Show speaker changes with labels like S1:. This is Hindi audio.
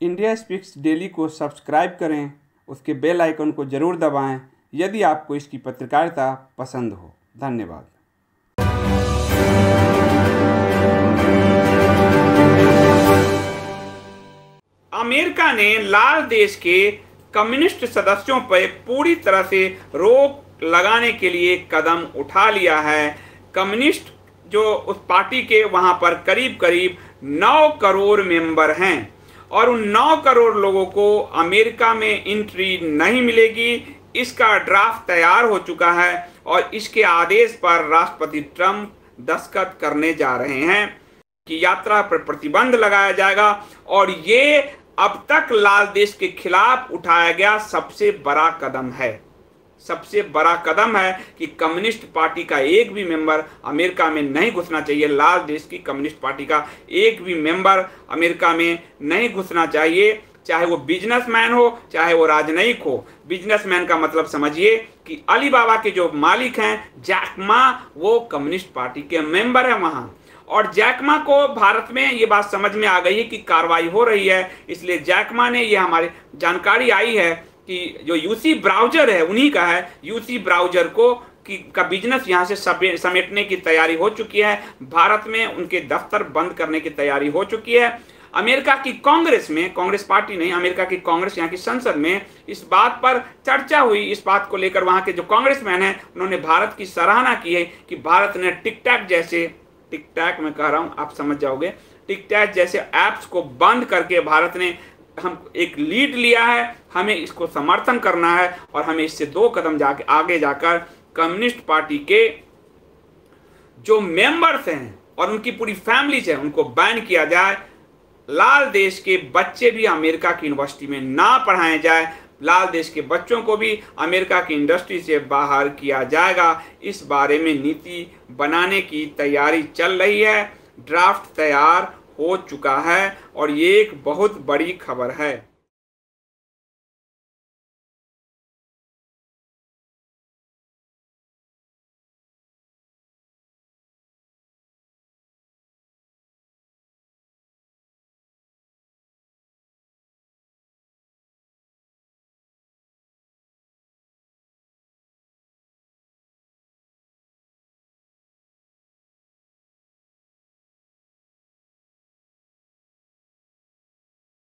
S1: इंडिया स्पीक्स डेली को सब्सक्राइब करें, उसके बेल आइकन को ज़रूर दबाएँ, यदि आपको इसकी पत्रकारिता पसंद हो। धन्यवाद।
S2: अमेरिका ने लाल देश के कम्युनिस्ट सदस्यों पर पूरी तरह से रोक लगाने के लिए कदम उठा लिया है। कम्युनिस्ट जो उस पार्टी के वहाँ पर करीब करीब नौ करोड़ मेंबर हैं। और उन नौ करोड़ लोगों को अमेरिका में इंट्री नहीं मिलेगी। इसका ड्राफ्ट तैयार हो चुका है और इसके आदेश पर राष्ट्रपति ट्रंप दस्तखत करने जा रहे हैं कि यात्रा पर प्रतिबंध लगाया जाएगा और ये अब तक लाल देश के खिलाफ उठाया गया सबसे बड़ा कदम है। सबसे बड़ा कदम है कि कम्युनिस्ट पार्टी का एक भी मेंबर अमेरिका में नहीं घुसना चाहिए। लाल देश की कम्युनिस्ट पार्टी का एक भी मेंबर अमेरिका में नहीं घुसना चाहिए। चाहे वो बिजनेसमैन हो, चाहे वो राजनयिक हो। बिजनेसमैन का मतलब समझिए कि अलीबाबा के जो मालिक हैं, जैकमा, वो कम्युनिस्ट पार्टी के मेंबर है वहाँ। और जैकमा को भारत में ये बात समझ में आ गई है कि कार्रवाई हो रही है। इसलिए जैकमा ने ये हमारी, जानकारी आई है कि जो यूसी ब्राउज़र है, उन्हीं का है। यूसी ब्राउज़र को कि, का बिज़नेस यहाँ से समेटने की तैयारी हो चुकी है। भारत में उनके दफ्तर बंद करने की तैयारी हो चुकी है। अमेरिका की कांग्रेस में, कांग्रेस पार्टी नहीं, अमेरिका की कांग्रेस यहाँ की संसद में इस बात पर चर्चा हुई। इस बात को लेकर वहाँ के जो कांग्रेसमैन हैं, उन्होंने भारत की सराहना की है कि भारत ने टिकटैक जैसे, टिकटैक में कह रहा हूँ, आप समझ जाओगे, टिकटैक जैसे ऐप्स को बंद करके भारत ने हम एक लीड लिया है, हमें इसको समर्थन करना है और हमें इससे दो कदम जाके, आगे जाकर कम्युनिस्ट पार्टी के जो मेंबर्स हैं और उनकी पूरी फैमिलीज़ है, उनको बैन किया जाए। लाल देश के बच्चे भी अमेरिका की यूनिवर्सिटी में ना पढ़ाए जाए। लाल देश के बच्चों को भी अमेरिका की इंडस्ट्री से बाहर किया जाएगा। इस बारे में नीति बनाने की तैयारी चल रही है। ड्राफ्ट तैयार हो चुका है और ये एक बहुत बड़ी खबर है।